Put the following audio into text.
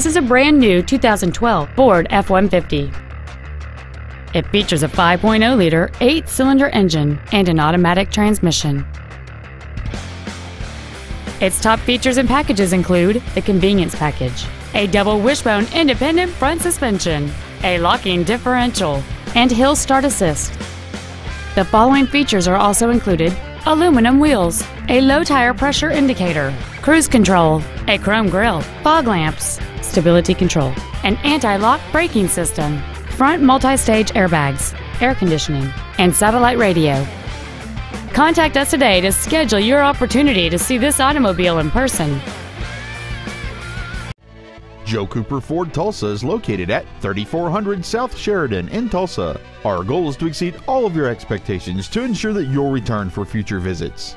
This is a brand new 2012 Ford F-150. It features a 5.0 liter, 8 cylinder engine and an automatic transmission. Its top features and packages include the convenience package, a double wishbone independent front suspension, a locking differential, and hill start assist. The following features are also included aluminum wheels, a low tire pressure indicator, cruise control, a chrome grille, fog lamps, stability control, an anti-lock braking system, front multi-stage airbags, air conditioning, and satellite radio. Contact us today to schedule your opportunity to see this automobile in person. Joe Cooper Ford Tulsa is located at 3400 South Sheridan in Tulsa. Our goal is to exceed all of your expectations to ensure that you'll return for future visits.